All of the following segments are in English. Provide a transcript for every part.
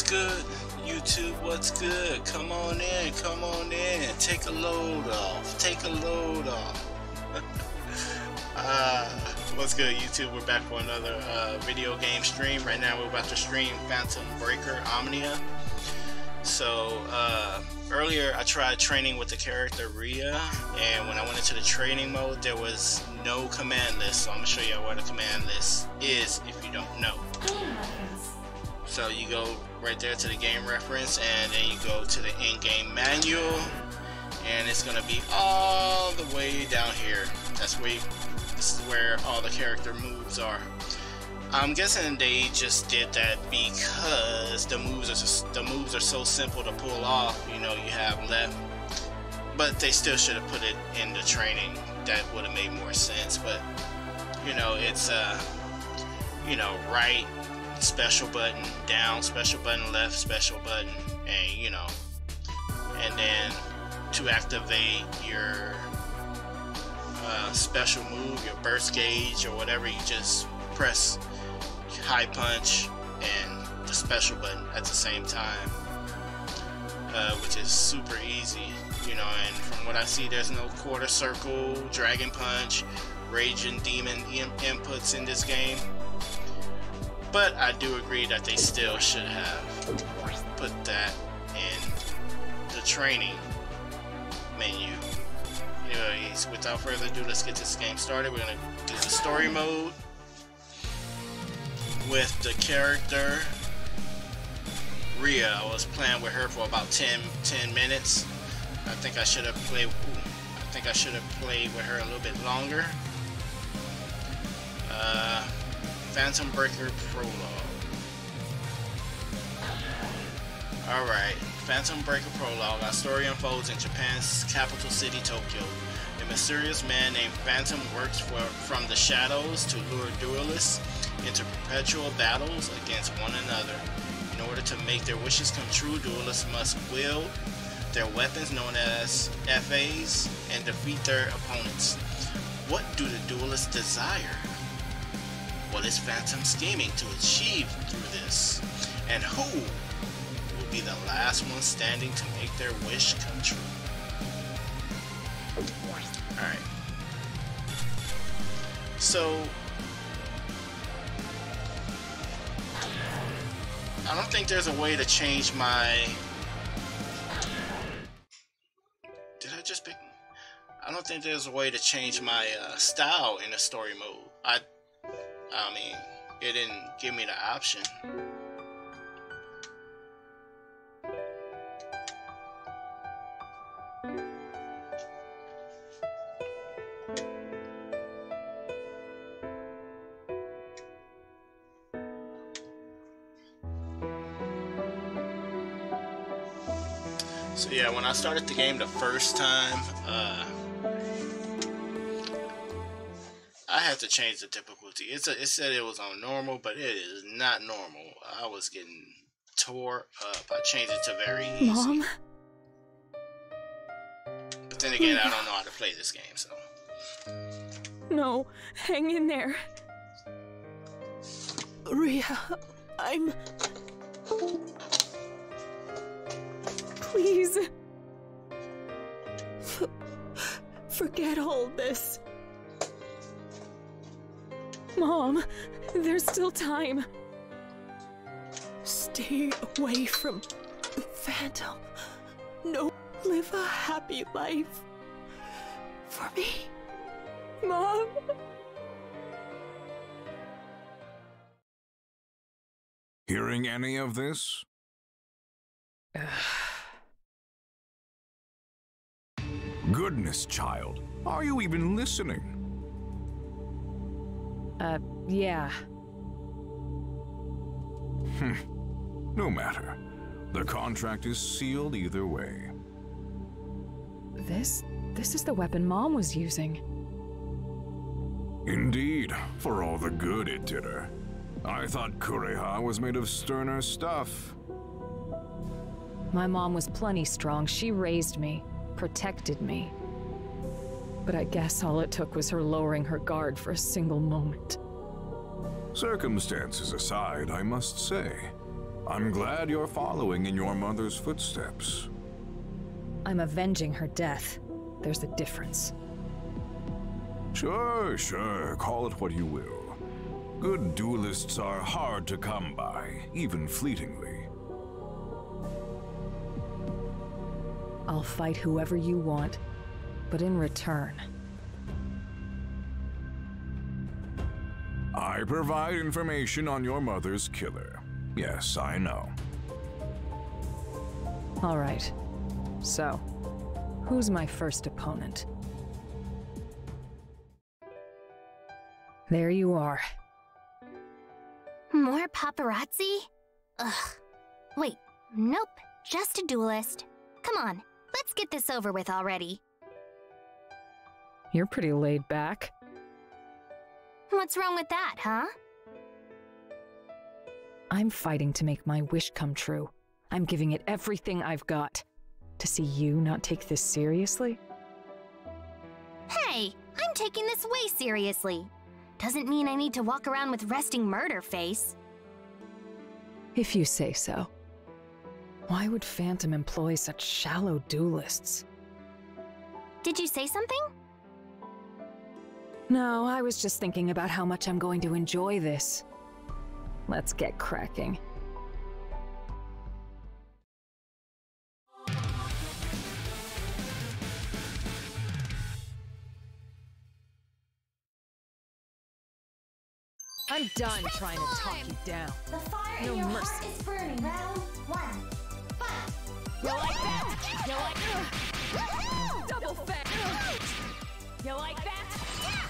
what's good? YouTube, what's good? Come on in, come on in. Take a load off. Take a load off. uh, what's good, YouTube? We're back for another uh, video game stream. Right now, we're about to stream Phantom Breaker Omnia. So, uh, earlier I tried training with the character Ria, and when I went into the training mode, there was no command list. So, I'm gonna show you what a command list is if you don't know. So you go right there to the game reference and then you go to the in-game manual and it's gonna be all the way down here. That's where you, this is where all the character moves are. I'm guessing they just did that because the moves are just, the moves are so simple to pull off. You know, you have left, but they still should have put it in the training. That would have made more sense. But you know, it's uh, you know, right special button down, special button left, special button, and you know, and then to activate your uh, special move, your burst gauge or whatever, you just press high punch and the special button at the same time, uh, which is super easy, you know. And from what I see, there's no quarter circle, dragon punch, raging demon inputs in this game. But I do agree that they still should have put that in the training menu. Anyways, without further ado, let's get this game started. We're gonna do the story mode with the character Ria. I was playing with her for about 10, 10 minutes. I think I should have played. I think I should have played with her a little bit longer. Uh, Phantom Breaker Prologue. Alright, Phantom Breaker Prologue. Our story unfolds in Japan's capital city, Tokyo. A mysterious man named Phantom works for, from the shadows to lure duelists into perpetual battles against one another. In order to make their wishes come true, duelists must wield their weapons known as FAs and defeat their opponents. What do the duelists desire? What is Phantom scheming to achieve through this? And who will be the last one standing to make their wish come true? Alright. So, I don't think there's a way to change my... Did I just pick... I don't think there's a way to change my uh, style in the story mode. I I mean, it didn't give me the option. So yeah, when I started the game the first time, uh, Had to change the difficulty. It's a, it said it was on normal, but it is not normal. I was getting tore up. I changed it to very easy. Mom? But then oh again, I don't know how to play this game, so. No, hang in there. Ria, I'm. Please. F forget all this. Mom, there's still time. Stay away from the Phantom. No, live a happy life. For me. Mom. Hearing any of this? Goodness, child. Are you even listening? Uh, yeah. Hmm. No matter. The contract is sealed either way. This? This is the weapon Mom was using. Indeed, for all the good it did her. I thought Kureha was made of sterner stuff. My mom was plenty strong. She raised me, protected me. But I guess all it took was her lowering her guard for a single moment. Circumstances aside, I must say, I'm glad you're following in your mother's footsteps. I'm avenging her death. There's a difference. Sure, sure, call it what you will. Good duelists are hard to come by, even fleetingly. I'll fight whoever you want, but in return, I provide information on your mother's killer. Yes, I know. all right. So, who's my first opponent? There you are. More paparazzi? Ugh. Wait, nope, just a duelist. Come on, let's get this over with already. You're pretty laid back. What's wrong with that, huh? I'm fighting to make my wish come true. I'm giving it everything I've got. To see you not take this seriously? Hey, I'm taking this way seriously. Doesn't mean I need to walk around with resting murder face. If you say so. Why would Phantom employ such shallow duelists? Did you say something? No, I was just thinking about how much I'm going to enjoy this. Let's get cracking. I'm done trying to talk you down. The fire No in your mercy. heart is burning. Round one. Fight. You like that? You like that? Double fang! You like that? Good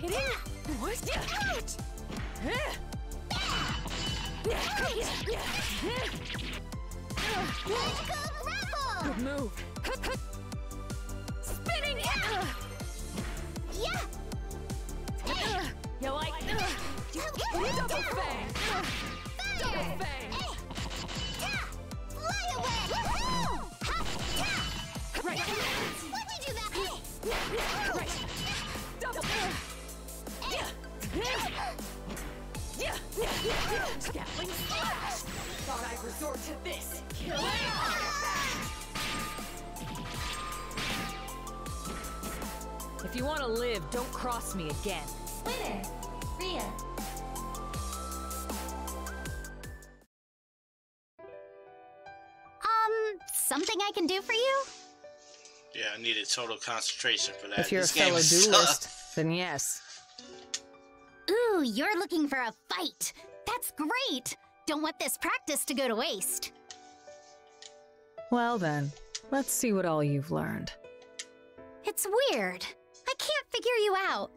Kidding? What? Good move. Resort to this. Kill If you want to live, don't cross me again. Winner. Ria. Um, something I can do for you? Yeah, I needed total concentration for that. If you're This a game fellow sucks. duelist, then yes. Ooh, you're looking for a fight. That's great. Don't want this practice to go to waste. Well then, let's see what all you've learned. It's weird. I can't figure you out.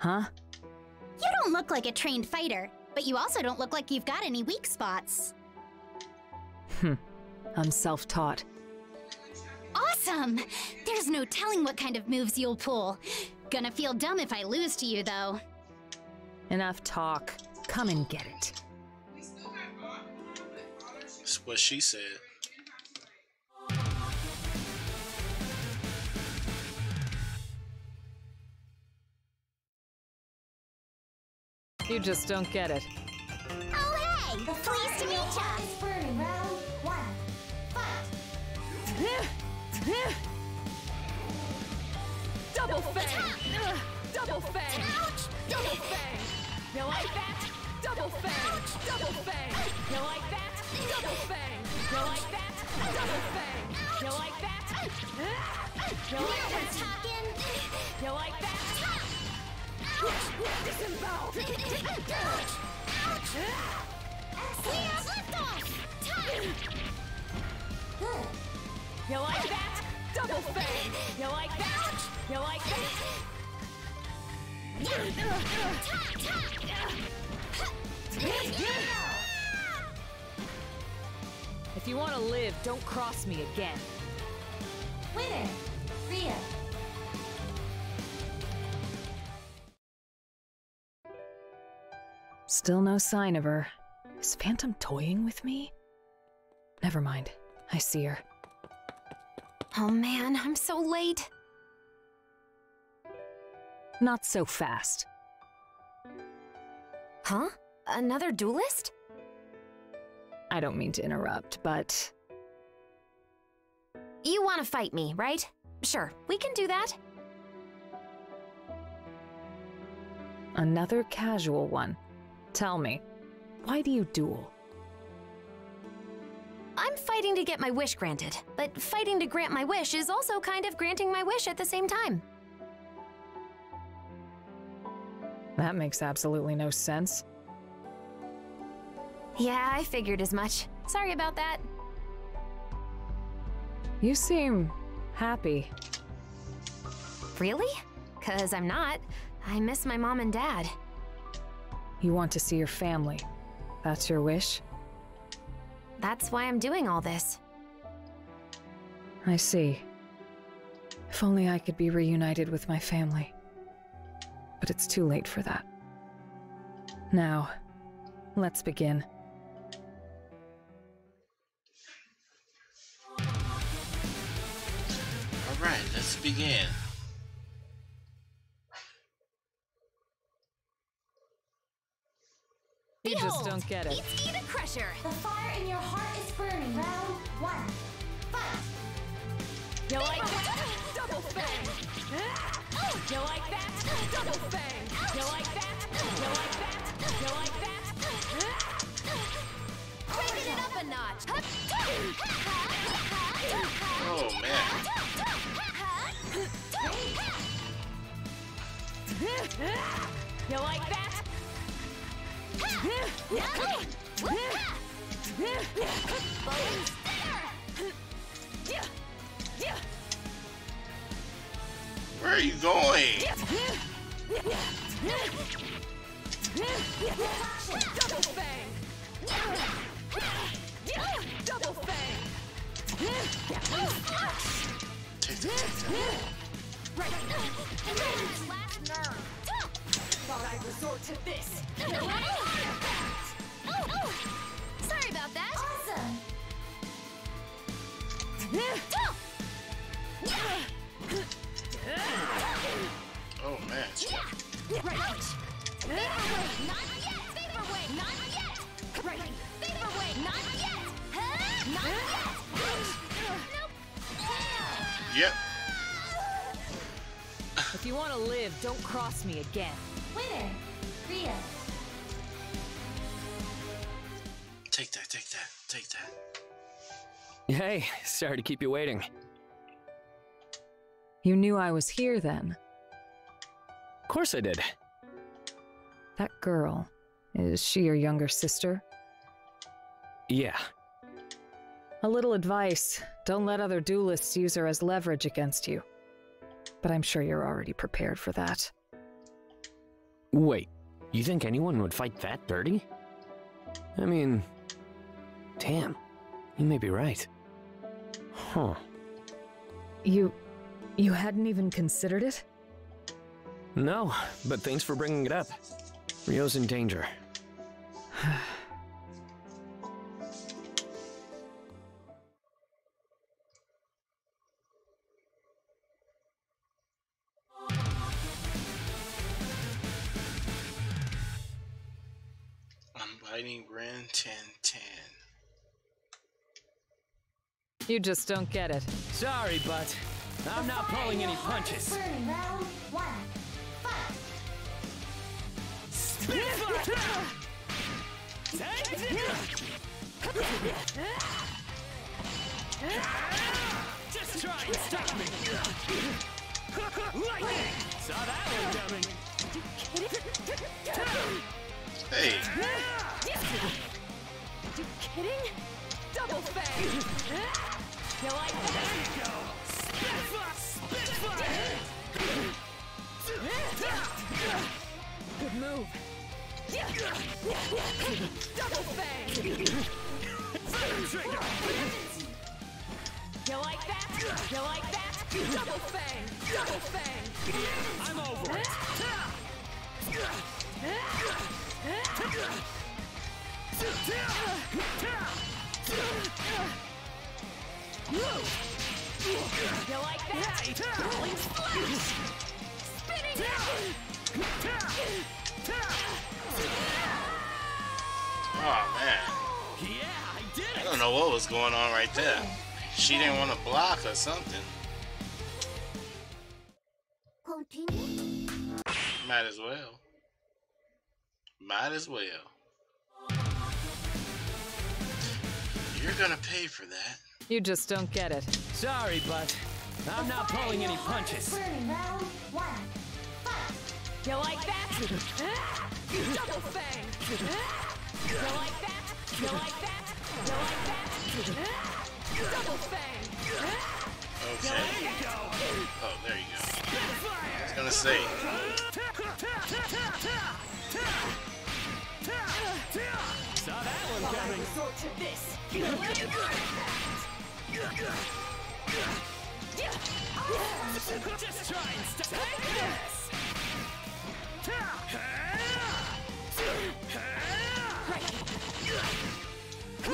Huh? You don't look like a trained fighter, but you also don't look like you've got any weak spots. Hmm. I'm self-taught. Awesome! There's no telling what kind of moves you'll pull. Gonna feel dumb if I lose to you, though. Enough talk. Come and get it. That's what she said. You just don't get it. Oh, hey! You like that? Disembowel! We have liftoff! Good. You like that? Double fang! You like that? You like that? If you want to live, don't cross me again. Winner, Ria. Still no sign of her. Is Phantom toying with me? Never mind. I see her. Oh man, I'm so late. Not so fast. Huh? Another duelist? I don't mean to interrupt, but You want to fight me, right? Sure, we can do that. another casual one. Tell me, why do you duel? I'm fighting to get my wish granted, but fighting to grant my wish is also kind of granting my wish at the same time. That makes absolutely no sense. Yeah, I figured as much. Sorry about that. You seem happy. Really? Cause I'm not. I miss my mom and dad. You want to see your family. That's your wish? That's why I'm doing all this. I see. If only I could be reunited with my family. But it's too late for that. Now, let's begin. All right, let's begin. You just don't get it. It's Eden Crusher! The fire in your heart is burning. Round one. Fight! You like that? Double fang! You like that? Double fang! You like that? You like that? You like that? Cranking it up a notch! Oh man. You like that? Where are you going? Double fang! Double fang! Take that, take that. Last nerve! Thought I'd resort to this. Sorry about that! Awesome! Oh man. Right. Vaporwave, not yet! Vaporwave, not yet! Right. Vaporwave, not yet! Huh? Not yet! Nope. Yep. If you want to live, don't cross me again. Winner, Ria. Take that, take that, take that. Hey, sorry to keep you waiting. You knew I was here then. Of course I did. That girl, is she your younger sister? Yeah. A little advice don't let other duelists use her as leverage against you. But I'm sure you're already prepared for that. Wait, you think anyone would fight that dirty? I mean, damn, you may be right. Huh. You. you hadn't even considered it? No, but thanks for bringing it up. Rio's in danger. 10 10. You just don't get it. Sorry, but I'm The not pulling any punches. Burning. Round one. Fight! Just try and stop me! Lightning! Saw that one coming. Hey, Kidding? Double fang! You like that? There you go! Spitfire! Spitfire! Good move. Double fang. Trigger! You like that? You like that? Double fang. Double fang. I'm over it. You like that? Rolling splash. Spinning. Oh man, Yeah, I did I don't know what was going on right there. She didn't want to block or something. Continue. Might as well. Might as well. You're gonna pay for that. You just don't get it. Sorry, but I'm not pulling any your heart is punches. burning. Round one. Fight. You like that? Double fang. You like that? You like that? You like that? Double fang. Okay. Oh, there you go. I was gonna say. Saw that one coming. Resort to this. Just try and stop this.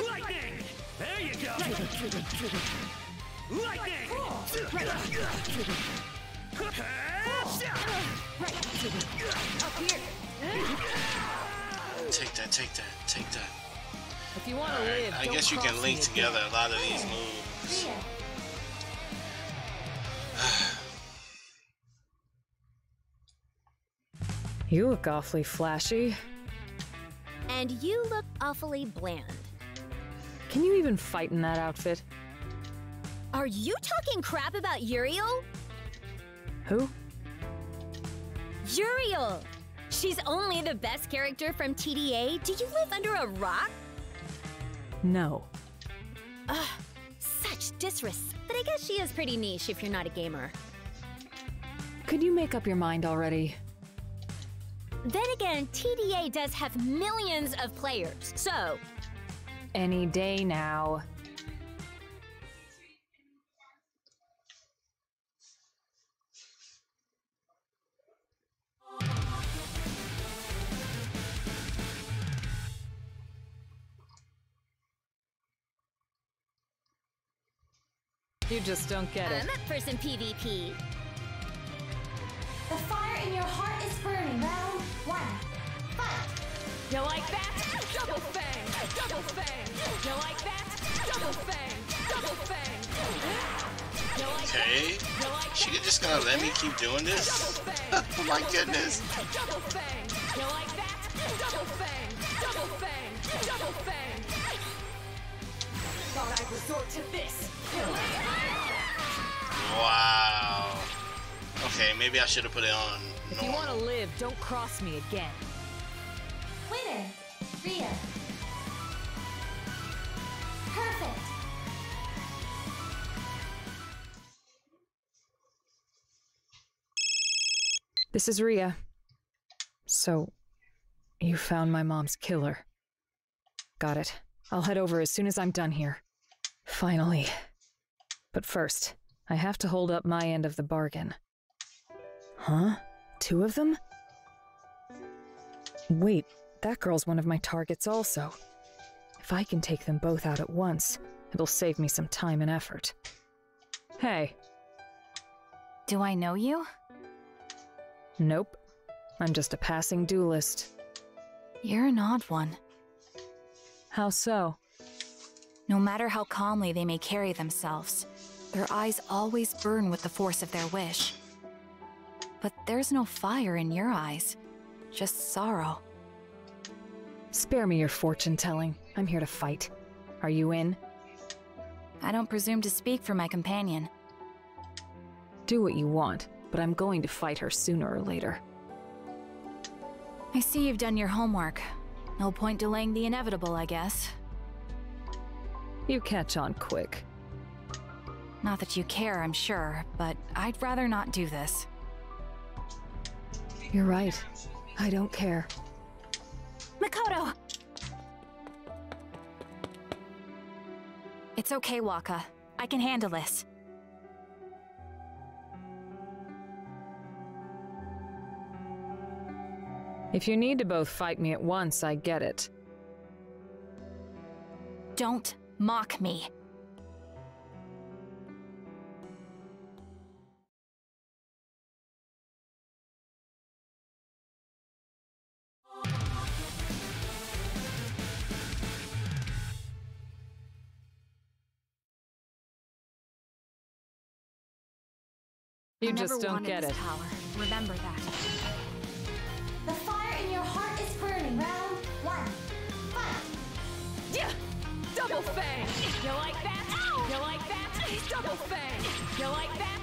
Lightning! There you go. Lightning! Up here. Take that, take that, take that. If you want to Alright, live, I guess you can link together again. a lot of these moves. You look awfully flashy. And you look awfully bland. Can you even fight in that outfit? Are you talking crap about Uriel? Who? Uriel! She's only the best character from TDA. Do you live under a rock? No. Ugh, such disrespect. But I guess she is pretty niche if you're not a gamer. Could you make up your mind already? Then again, TDA does have millions of players, so Any day now. You just don't get it. I'm up for some PvP. The fire in your heart is burning. Round one. Fight. You like that? Double fang. Double fang. You like that? Double fang. Double fang. Okay. You like She just gonna let me keep doing this? Oh my goodness. Double fang. You like that? Double fang. Double fang. Thought I'd resort to this. Wow. Okay, maybe I should have put it on. Normal. If you want to live, don't cross me again. Winner. Ria. Perfect. This is Ria. So, you found my mom's killer. Got it. I'll head over as soon as I'm done here. Finally. But first, I have to hold up my end of the bargain. Huh? Two of them? Wait, that girl's one of my targets also. If I can take them both out at once, it'll save me some time and effort. Hey, Do I know you? nope. I'm just a passing duelist. You're an odd one. How so? No matter how calmly they may carry themselves, their eyes always burn with the force of their wish. But there's no fire in your eyes, just sorrow. Spare me your fortune telling. I'm here to fight. Are you in? I don't presume to speak for my companion. Do what you want, but I'm going to fight her sooner or later. I see you've done your homework. No point delaying the inevitable, I guess. You catch on quick. Not that you care, I'm sure, but I'd rather not do this. You're right. I don't care. Mikoto! It's okay, Waka. I can handle this. If you need to both fight me at once, I get it. Don't mock me. You I just don't get it. Power. Remember that. Fang! You like that? You like that? Double fang! You like that?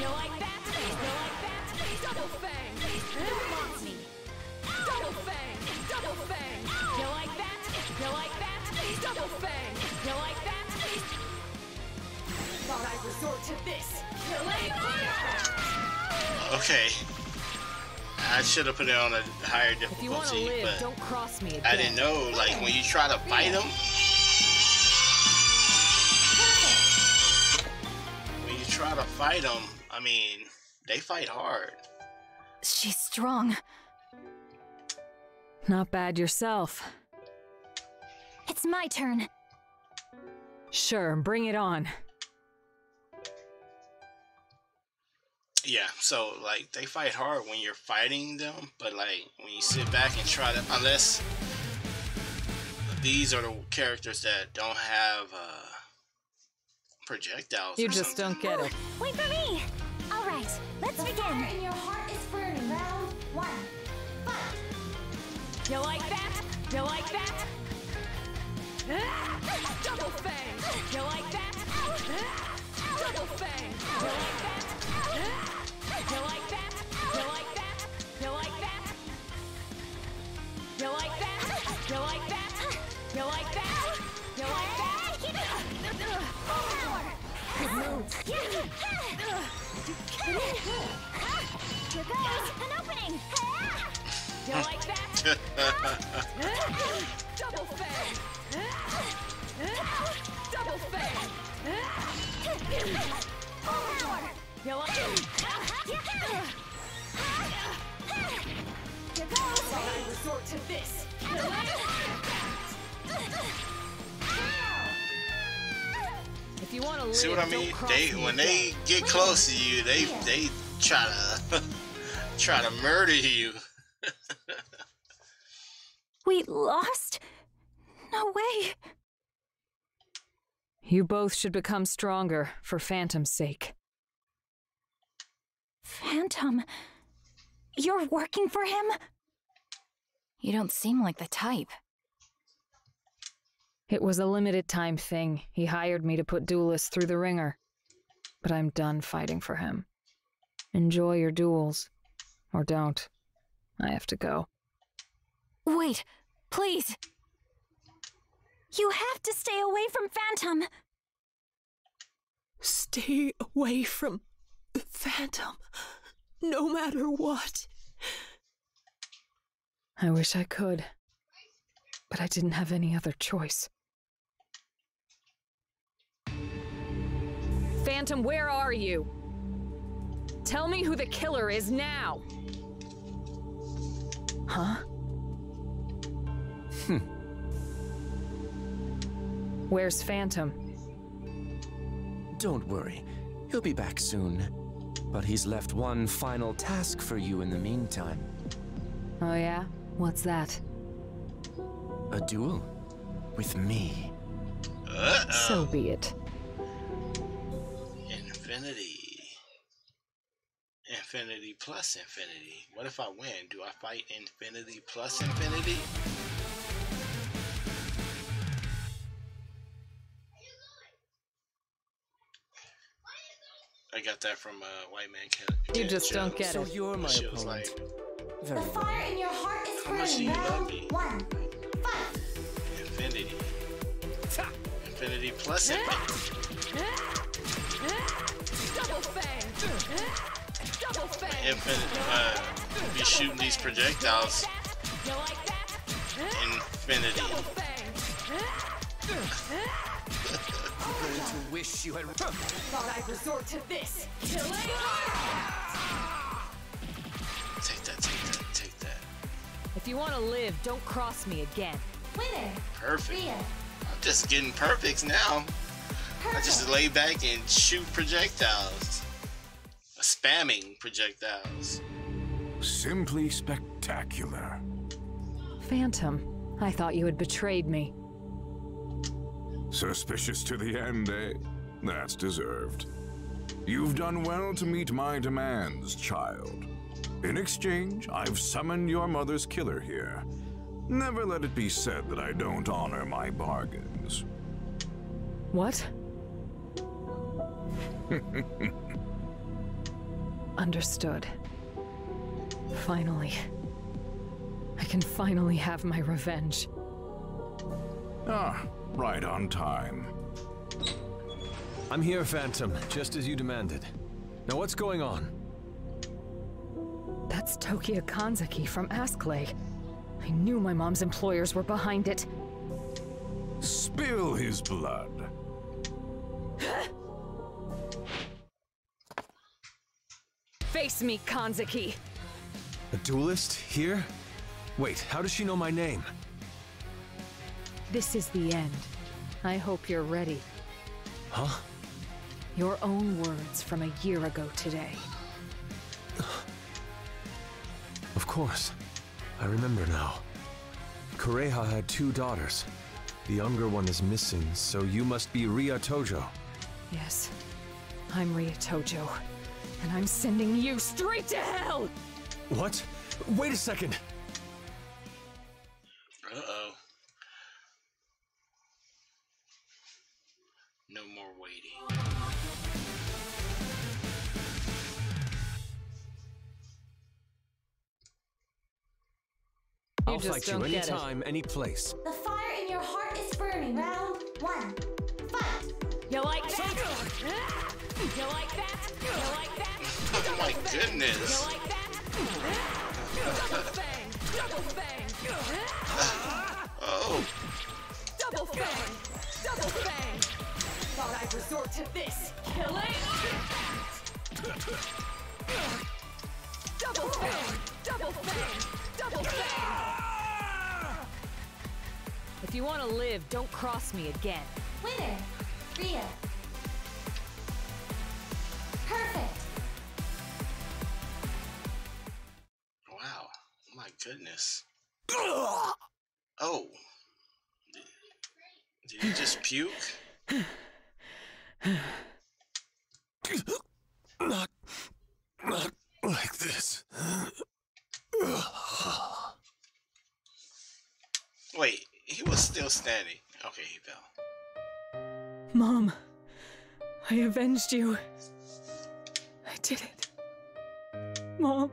You like that? You like that? Double fang! Don't mock me! Double fang! Double fang! You like that? You like that? Double fang! You like that? Thought I'd resort to this! You Okay. I should have put it on a higher If you want to difficulty, live, but don't cross me. I didn't know. Like when you try to fight them, try to fight them, I mean, they fight hard. She's strong. Not bad yourself. It's my turn. Sure, bring it on. Yeah, so like they fight hard when you're fighting them, but like when you sit back and try to, unless these are the characters that don't have uh, projectiles. You or just something. don't get it. Wait for me! Alright, let's The begin. fire in your heart is burning. Round one. Fight! You like that? You like that? Ah! Double fang! You like that? Double fang! You like that? Here goes an opening! You like that? Double fang! Double fang! Power. You like it? Here goes! I resort to this. Live, See what I mean? They me when again. they get close to you, they they try to try to murder you. We lost? No way. You both should become stronger for Phantom's sake. Phantom. You're working for him? You don't seem like the type. It was a limited time thing. He hired me to put duelists through the ringer. But I'm done fighting for him. Enjoy your duels. Or don't. I have to go. Wait, please. You have to stay away from Phantom. Stay away from the Phantom, no matter what. I wish I could. But I didn't have any other choice. Phantom, where are you? Tell me who the killer is now! Huh? Hmm. Where's Phantom? Don't worry, he'll be back soon. But he's left one final task for you in the meantime Oh, yeah? What's that? a duel with me. So be it. Infinity plus infinity. What if I win? Do I fight infinity plus infinity? I got that from uh, White Man Can. You just don't get So it. you're my She opponent. like, The fire in your heart is How much do burning. you Round one. Fight! infinity. Infinity plus infinity. Double fang! Double infinite, uh, be shooting these projectiles. Infinity. going to wish you had. Thought I'd resort to this. Take that, take that, take that. If you want to live, don't cross me again. Winner. Perfect. I'm just getting perfects now. I just lay back and shoot projectiles. Spamming projectiles. Simply spectacular. Phantom, I thought you had betrayed me. Suspicious to the end, eh? That's deserved. You've done well to meet my demands, child. In exchange, I've summoned your mother's killer here. Never let it be said that I don't honor my bargains. What? Understood. Finally. I can finally have my revenge. Ah, right on time. I'm here, Phantom, just as you demanded. Now what's going on? That's Tokia Kanzaki from Askley. I knew my mom's employers were behind it. Spill his blood. Face me, Kanzaki! A duelist? Here? Wait, how does she know my name? This is the end. I hope you're ready. Huh? Your own words from a year ago today. Of course. I remember now. Kureha had two daughters. The younger one is missing, so you must be Ria Tojo. Yes, I'm Ria Tojo, and I'm sending you straight to hell! What? Wait a second! Uh-oh. No more waiting. I'll fight you anytime, any place. The fire in your heart is burning. Round one. Fight. You like that? You like that? You like that? Oh my goodness. You like that? Double fang! Double fang! Oh. Double fang! Double fang! Thought I'd resort to this. Killing. Double fang! Double fang! Double fang! If you want to live, don't cross me again. Winner. Ria. My. Oh. Did you just puke? Not. not like this. Wait, he was still standing. Okay, he fell. Mom, I avenged you. I did it. Mom.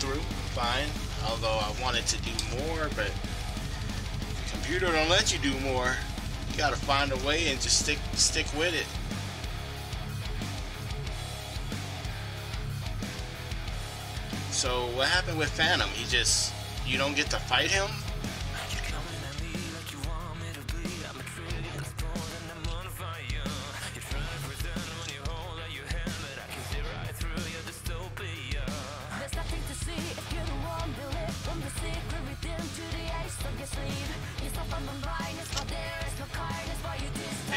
Playthrough, fine. Although I wanted to do more, but the computer don't let you do more. You gotta find a way and just stick stick with it. So what happened with Phantom? He just you don't get to fight him?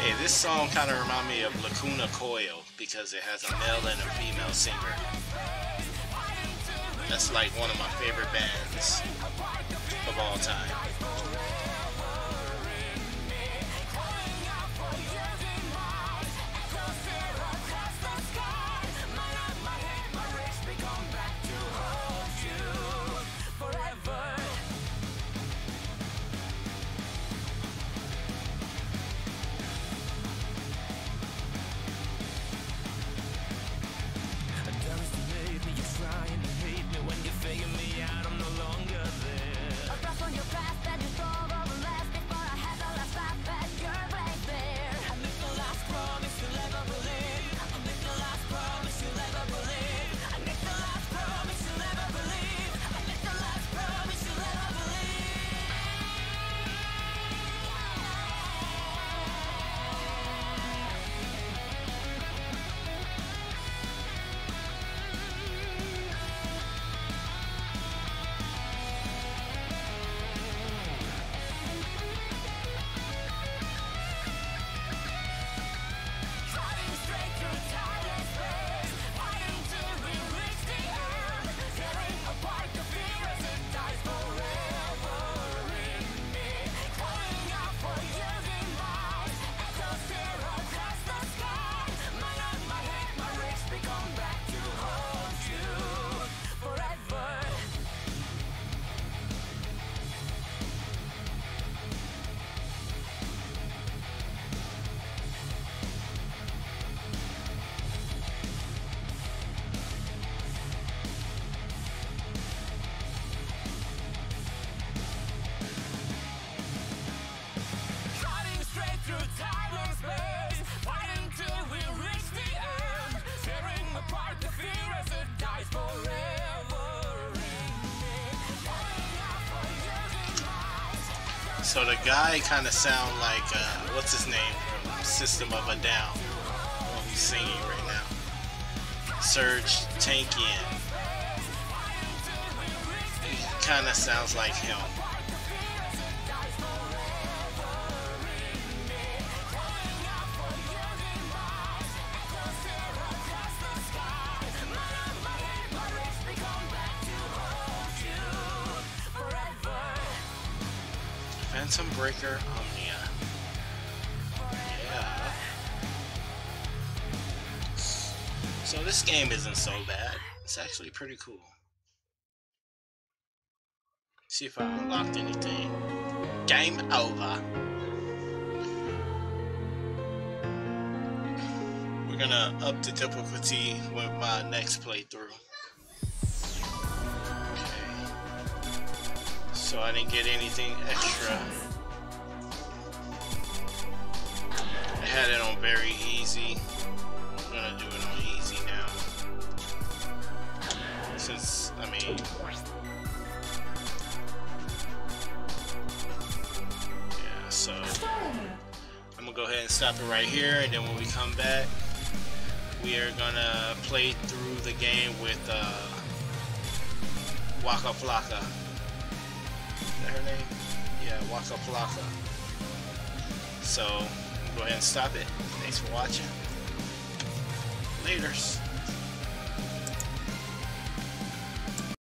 Hey, this song kind of reminds me of Lacuna Coil because it has a male and a female singer. That's like one of my favorite bands of all time. So the guy kind of sound like uh, what's his name from System of a Down. Well, he's singing right now. Serj Tankian. He kind of sounds like him. It's actually pretty cool. See if I unlocked anything. Game over. We're gonna up the difficulty with my next playthrough. Okay. so I didn't get anything extra. I had it on very easy. I'm gonna do it I mean... Yeah, so... I'm gonna go ahead and stop it right here, and then when we come back, we are gonna play through the game with uh, Waka Flocka her name? Yeah, Waka Flocka. So, go ahead and stop it. Thanks for watching. Laters.